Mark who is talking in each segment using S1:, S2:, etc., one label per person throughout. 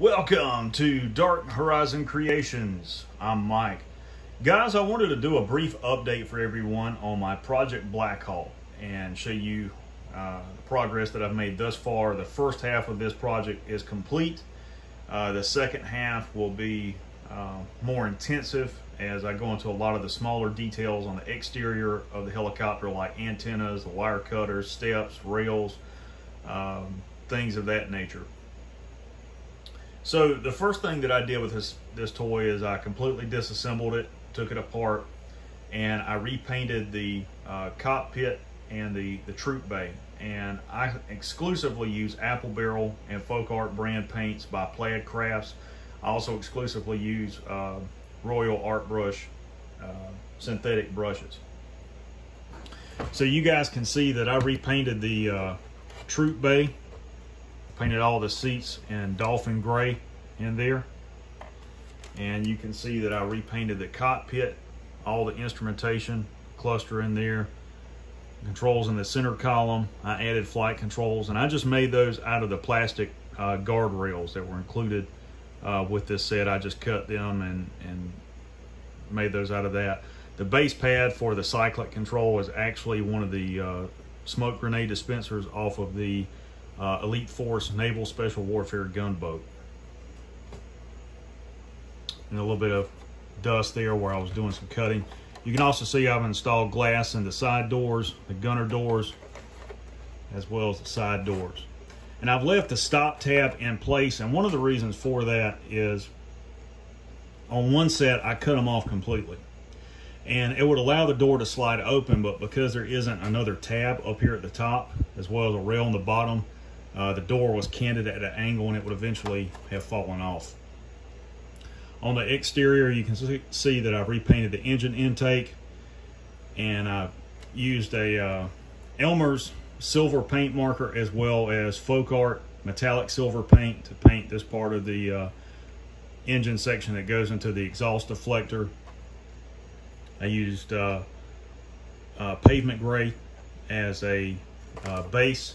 S1: Welcome to Dark Horizon Creations. I'm Mike. Guys, I wanted to do a brief update for everyone on my Project Black Hawk and show you uh, the progress that I've made thus far. The first half of this project is complete. Uh, the second half will be uh, more intensive as I go into a lot of the smaller details on the exterior of the helicopter like antennas, the wire cutters, steps, rails, um, things of that nature. So the first thing that I did with this, this toy is I completely disassembled it, took it apart, and I repainted the uh, cockpit and the, the troop bay. And I exclusively use Apple Barrel and Folk Art brand paints by Plaid Crafts. I also exclusively use uh, Royal Art Brush uh, synthetic brushes. So you guys can see that I repainted the uh, troop bay painted all the seats in dolphin gray in there. And you can see that I repainted the cockpit all the instrumentation cluster in there controls in the center column. I added flight controls and I just made those out of the plastic uh, guardrails that were included uh, with this set. I just cut them and and made those out of that. The base pad for the cyclic control is actually one of the uh, smoke grenade dispensers off of the uh, Elite Force Naval Special Warfare gunboat. And a little bit of dust there where I was doing some cutting. You can also see I've installed glass in the side doors, the gunner doors, as well as the side doors. And I've left the stop tab in place, and one of the reasons for that is on one set, I cut them off completely. And it would allow the door to slide open, but because there isn't another tab up here at the top, as well as a rail on the bottom, uh, the door was canted at an angle and it would eventually have fallen off. On the exterior, you can see that I've repainted the engine intake and I used a uh, Elmer's silver paint marker as well as Folk Art metallic silver paint to paint this part of the uh, engine section that goes into the exhaust deflector. I used uh, uh pavement gray as a uh, base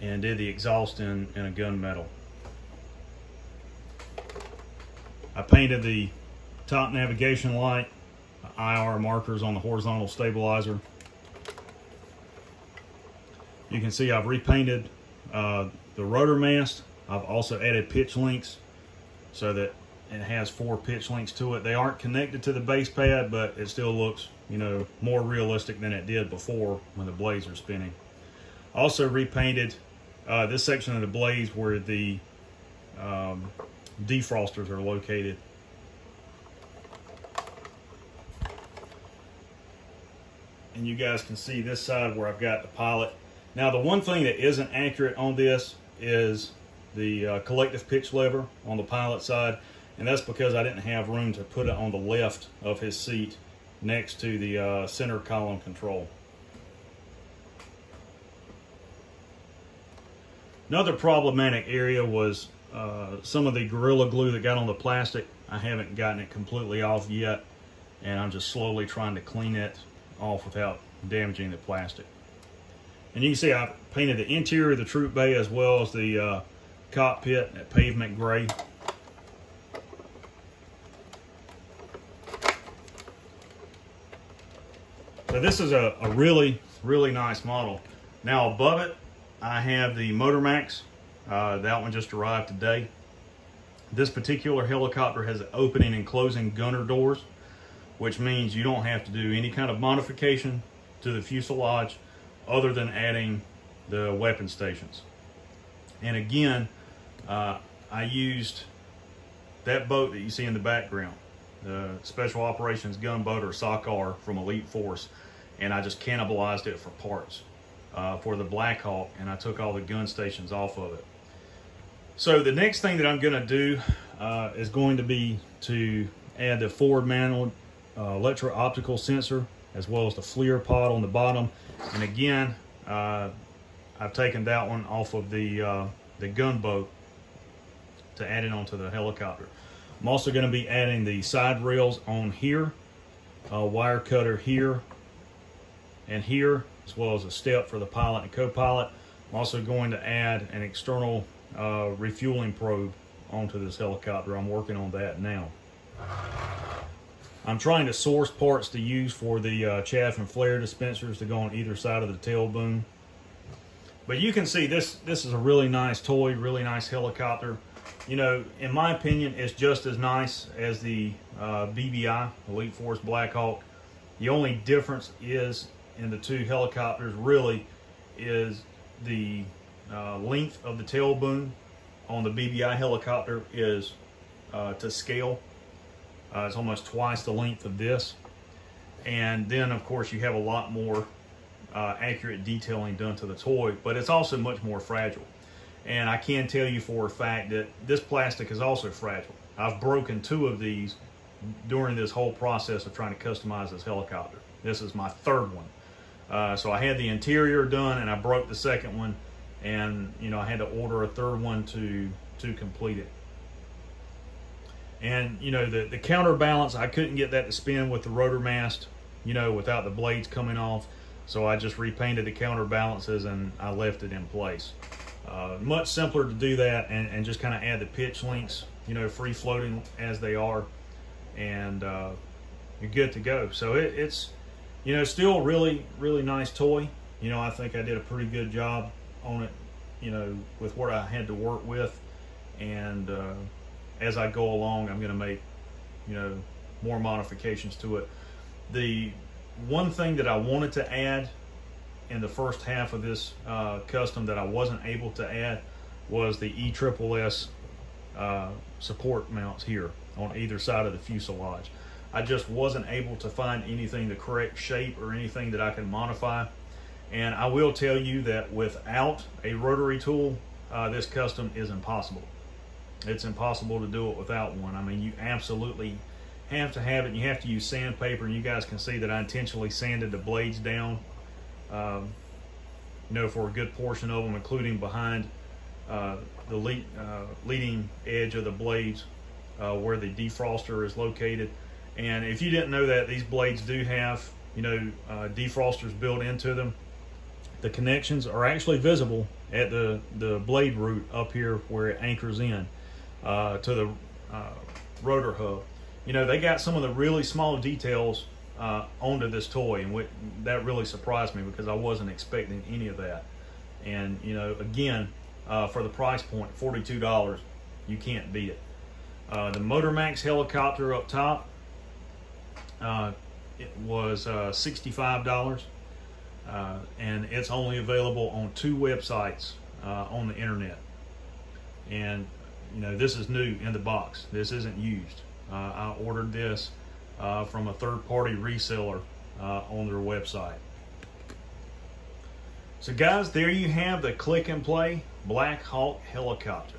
S1: and did the exhaust in, in a gunmetal. I painted the top navigation light, IR markers on the horizontal stabilizer. You can see I've repainted uh, the rotor mast. I've also added pitch links so that it has four pitch links to it. They aren't connected to the base pad, but it still looks, you know, more realistic than it did before when the blades are spinning. Also repainted uh, this section of the blades where the um, defrosters are located. And you guys can see this side where I've got the pilot. Now the one thing that isn't accurate on this is the uh, collective pitch lever on the pilot side. And that's because I didn't have room to put it on the left of his seat next to the uh, center column control. Another problematic area was uh, some of the Gorilla Glue that got on the plastic. I haven't gotten it completely off yet, and I'm just slowly trying to clean it off without damaging the plastic. And you can see I painted the interior of the troop bay as well as the uh, cockpit at pavement gray. So this is a, a really, really nice model. Now above it, I have the Motormax. Uh, that one just arrived today. This particular helicopter has opening and closing gunner doors, which means you don't have to do any kind of modification to the fuselage other than adding the weapon stations. And again, uh, I used that boat that you see in the background, the Special Operations Gunboat or SOCR from Elite Force, and I just cannibalized it for parts uh, for the Black Hawk, and I took all the gun stations off of it. So the next thing that I'm going to do uh, is going to be to add the forward mounted uh, electro-optical sensor as well as the FLIR pod on the bottom. And again, uh, I've taken that one off of the, uh, the gunboat to add it onto the helicopter. I'm also going to be adding the side rails on here, a wire cutter here and here, as well as a step for the pilot and co-pilot. I'm also going to add an external uh, refueling probe onto this helicopter. I'm working on that now. I'm trying to source parts to use for the uh, chaff and flare dispensers to go on either side of the tail boom. But you can see this this is a really nice toy, really nice helicopter. You know, in my opinion, it's just as nice as the uh, BBI, Elite Force Blackhawk. The only difference is in the two helicopters really is the uh, length of the tail boom on the BBI helicopter is uh, to scale. Uh, it's almost twice the length of this. And then, of course, you have a lot more uh, accurate detailing done to the toy, but it's also much more fragile. And I can tell you for a fact that this plastic is also fragile. I've broken two of these during this whole process of trying to customize this helicopter. This is my third one. Uh, so I had the interior done and I broke the second one and you know I had to order a third one to to complete it. And you know the the counterbalance I couldn't get that to spin with the rotor mast, you know, without the blades coming off. So I just repainted the counterbalances and I left it in place. Uh, much simpler to do that and, and just kind of add the pitch links, you know, free floating as they are, and uh, you're good to go. So it, it's, you know, still really, really nice toy. You know, I think I did a pretty good job on it, you know, with what I had to work with. And uh, as I go along, I'm going to make, you know, more modifications to it. The one thing that I wanted to add in the first half of this uh, custom that I wasn't able to add was the ESSS uh, support mounts here on either side of the fuselage. I just wasn't able to find anything the correct shape or anything that I can modify. And I will tell you that without a rotary tool, uh, this custom is impossible. It's impossible to do it without one. I mean, you absolutely have to have it. You have to use sandpaper, and you guys can see that I intentionally sanded the blades down, um, you know, for a good portion of them, including behind uh, the uh, leading edge of the blades uh, where the defroster is located. And if you didn't know that, these blades do have, you know, uh, defrosters built into them. The connections are actually visible at the, the blade root up here where it anchors in uh, to the uh, rotor hub you know, they got some of the really small details uh, onto this toy, and that really surprised me because I wasn't expecting any of that. And you know, again, uh, for the price point, point, $42, dollars, you can't beat it. Uh, the Motormax helicopter up top, uh, it was uh, sixty-five dollars, uh, and it's only available on two websites on the internet. And you know, this is new in the box. This isn't used. Uh, I ordered this uh, from a third-party reseller uh, on their website. So guys, there you have the Click n Play Black Hawk helicopter.